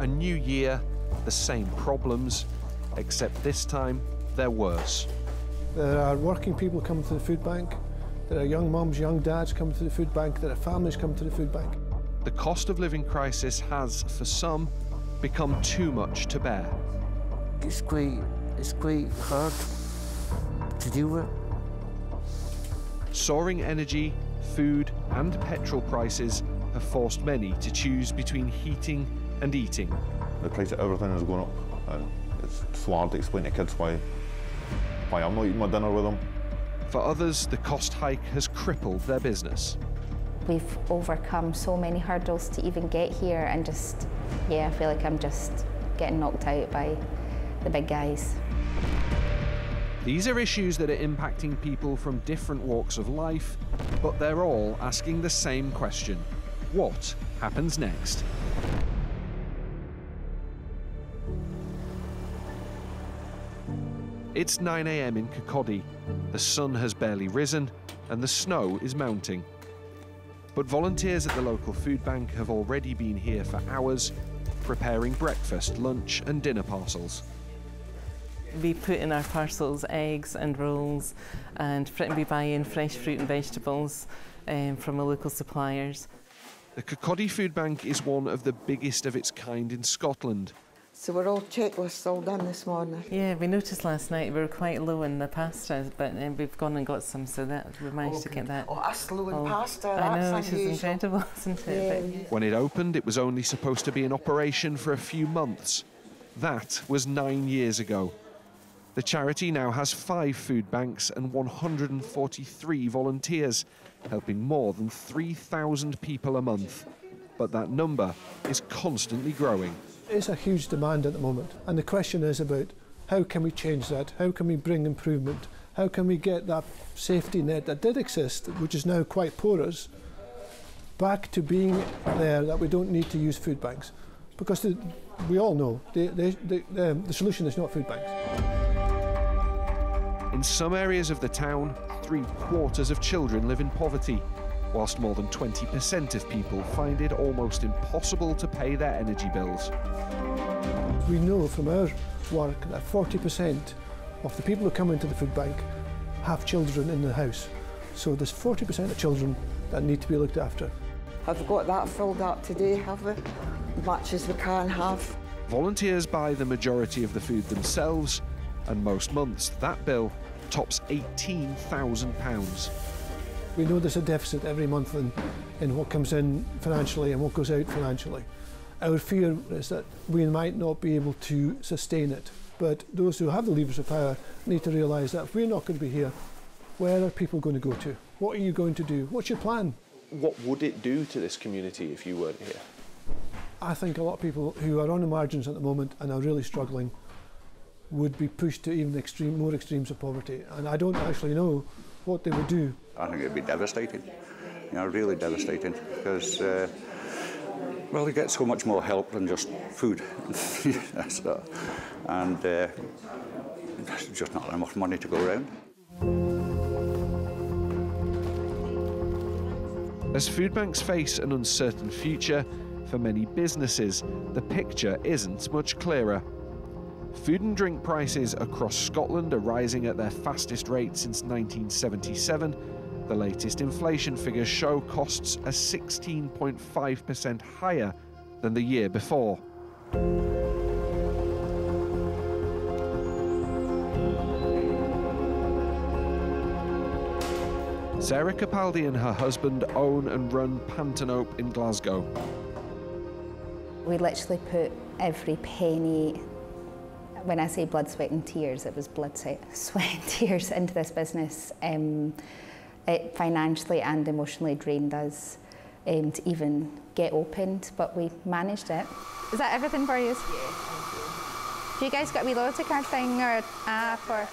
A new year, the same problems, except this time they're worse. There are working people coming to the food bank. There are young mums, young dads coming to the food bank. There are families coming to the food bank. The cost of living crisis has, for some, become too much to bear. It's quite, it's quite hard to deal with. Soaring energy, food, and petrol prices have forced many to choose between heating and eating. The price of everything is going up, and it's, it's hard to explain to kids why, why I'm not eating my dinner with them. For others, the cost hike has crippled their business. We've overcome so many hurdles to even get here, and just, yeah, I feel like I'm just getting knocked out by the big guys. These are issues that are impacting people from different walks of life, but they're all asking the same question What happens next? It's 9am in Kirkcaldy. The sun has barely risen and the snow is mounting. But volunteers at the local food bank have already been here for hours, preparing breakfast, lunch, and dinner parcels. We put in our parcels eggs and rolls, and we buy in fresh fruit and vegetables um, from the local suppliers. The Kirkcaldy Food Bank is one of the biggest of its kind in Scotland. So we're all checklists all done this morning. Yeah, we noticed last night we were quite low in the pasta, but um, we've gone and got some, so that we managed oh, to get that. Oh, that's low in oh, pasta. I know, that's which is incredible, isn't it? Yeah. When it opened, it was only supposed to be in operation for a few months. That was nine years ago. The charity now has five food banks and 143 volunteers, helping more than 3,000 people a month. But that number is constantly growing. It's a huge demand at the moment, and the question is about how can we change that? How can we bring improvement? How can we get that safety net that did exist, which is now quite porous, back to being there that we don't need to use food banks? Because the, we all know the, the, um, the solution is not food banks. In some areas of the town, three quarters of children live in poverty, whilst more than 20% of people find it almost impossible to pay their energy bills. We know from our work that 40% of the people who come into the food bank have children in the house. So there's 40% of children that need to be looked after. I've got that filled up today, have we? As much as we can have. Volunteers buy the majority of the food themselves, and most months that bill tops £18,000. We know there's a deficit every month in, in what comes in financially and what goes out financially. Our fear is that we might not be able to sustain it. But those who have the levers of power need to realise that if we're not going to be here, where are people going to go to? What are you going to do? What's your plan? What would it do to this community if you weren't here? I think a lot of people who are on the margins at the moment and are really struggling would be pushed to even extreme, more extremes of poverty. And I don't actually know what they would do. I think it'd be devastating, you know, really devastating, because, uh, well, they get so much more help than just food. so, and uh, there's just not enough money to go around. As food banks face an uncertain future, for many businesses, the picture isn't much clearer. Food and drink prices across Scotland are rising at their fastest rate since 1977. The latest inflation figures show costs are 16.5% higher than the year before. Sarah Capaldi and her husband own and run Pantanope in Glasgow. We literally put every penny when I say blood, sweat and tears, it was blood, sweat and tears into this business. Um, it financially and emotionally drained us um, to even get opened, but we managed it. Is that everything for you? Yeah. Do you guys got a wee loyalty card thing or app or?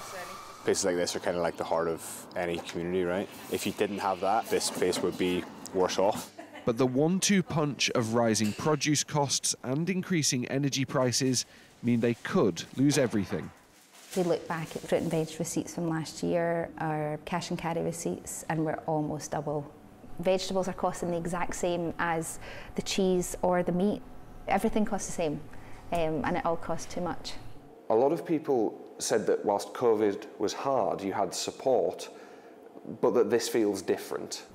Places like this are kind of like the heart of any community, right? If you didn't have that, this place would be worse off. But the one-two punch of rising produce costs and increasing energy prices mean they could lose everything. We look back at fruit and veg receipts from last year, our cash and carry receipts, and we're almost double. Vegetables are costing the exact same as the cheese or the meat. Everything costs the same, um, and it all costs too much. A lot of people said that whilst COVID was hard, you had support, but that this feels different.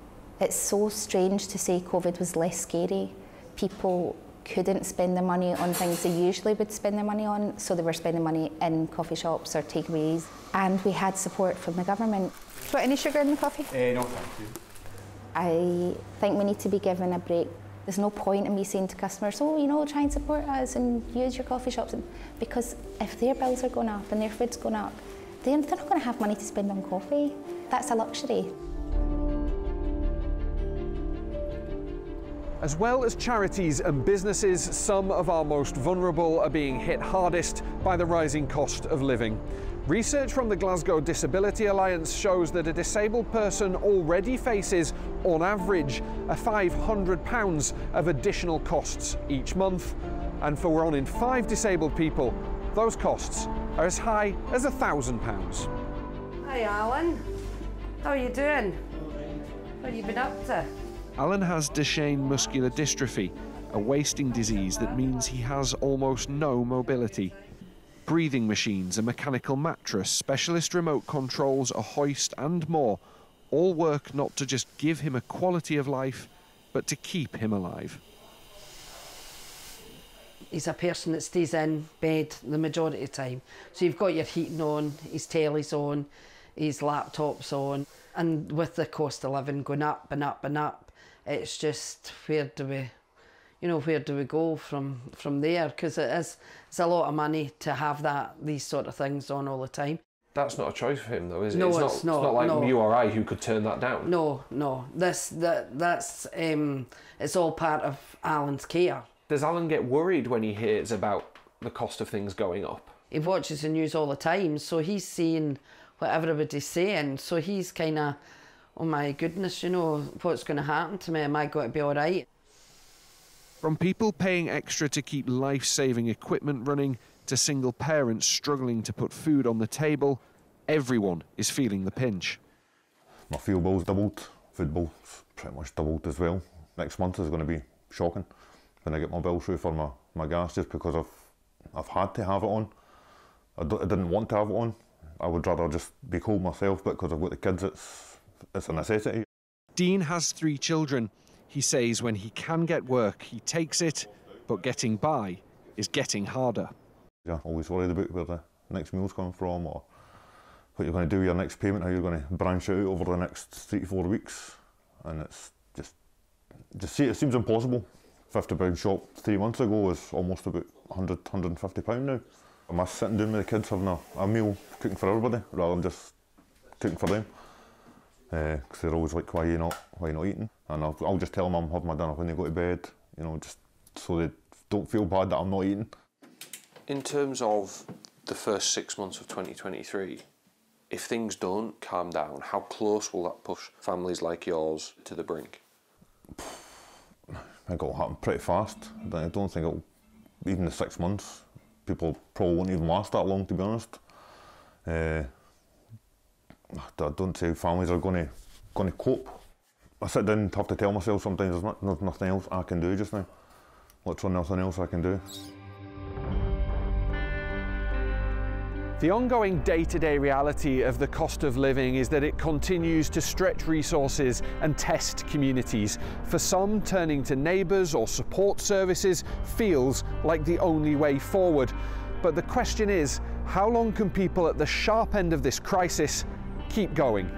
It's so strange to say COVID was less scary. People couldn't spend their money on things they usually would spend their money on, so they were spending money in coffee shops or takeaways. And we had support from the government. Do you want any sugar in the coffee? Uh, no, thank you. I think we need to be given a break. There's no point in me saying to customers, oh, you know, try and support us and use your coffee shops. Because if their bills are going up and their food's going up, they're not going to have money to spend on coffee. That's a luxury. As well as charities and businesses, some of our most vulnerable are being hit hardest by the rising cost of living. Research from the Glasgow Disability Alliance shows that a disabled person already faces, on average, a £500 of additional costs each month. And for one in five disabled people, those costs are as high as £1,000. Hi, Alan. How are you doing? What have you been up to? Alan has Duchenne muscular dystrophy, a wasting disease that means he has almost no mobility. Breathing machines, a mechanical mattress, specialist remote controls, a hoist, and more all work not to just give him a quality of life, but to keep him alive. He's a person that stays in bed the majority of the time. So you've got your heating on, his telly's on, his laptop's on, and with the cost of living going up and up and up, it's just where do we you know where do we go from from there? Because it is it's a lot of money to have that these sort of things on all the time. That's not a choice for him though is it? No, it's, it's not, not, it's not like no. you or I who could turn that down. No no. This that that's um it's all part of Alan's care. Does Alan get worried when he hears about the cost of things going up? He watches the news all the time so he's seeing what everybody's saying. So he's kind of oh my goodness, you know, what's going to happen to me? Am I going to be all right? From people paying extra to keep life saving equipment running to single parents struggling to put food on the table, everyone is feeling the pinch. My fuel bill's doubled, food bill's pretty much doubled as well. Next month is going to be shocking when I get my bill through for my, my gas just because I've, I've had to have it on. I d- I didn't want to have it on. I would rather just be cold myself, but because I've got the kids, it's it's a necessity. Dean has three children. He says when he can get work, he takes it, but getting by is getting harder. Yeah, always worried about where the next meal's coming from or what you're going to do with your next payment, how you're going to branch out over the next three to four weeks. And it's just, just see, it seems impossible. £50 shop three months ago was almost about 100, 150 pound now. I'm sitting down with the kids having a, a meal, cooking for everybody, rather than just cooking for them because uh, they're always like, why are you not, why you not eating? And I'll, I'll just tell them I'm having my dinner when they go to bed, you know, just so they don't feel bad that I'm not eating. In terms of the first six months of 2023, if things don't calm down, how close will that push families like yours to the brink? I think it'll happen pretty fast. I don't think it'll, even the six months, people probably won't even last that long, to be honest. Uh, I don't say families are going to going to cope. I sit down and have to tell myself sometimes there's, not, there's nothing else I can do just now. Literally nothing else I can do. The ongoing day to day reality of the cost of living is that it continues to stretch resources and test communities. For some, turning to neighbours or support services feels like the only way forward. But the question is how long can people at the sharp end of this crisis keep going.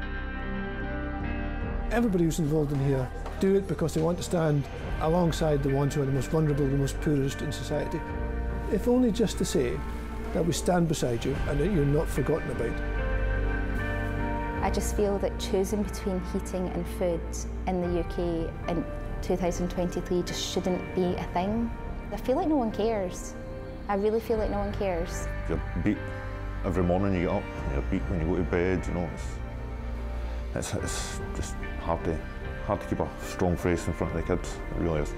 Everybody who's involved in here do it because they want to stand alongside the ones who are the most vulnerable, the most poorest in society. If only just to say that we stand beside you and that you're not forgotten about. I just feel that choosing between heating and food in the UK in 2023 just shouldn't be a thing. I feel like no one cares. I really feel like no one cares. You're beat every morning you get up, and you're beat when you go to bed, you know, it's, it's, it's just hard to, hard to keep a strong face in front of the kids, it really is.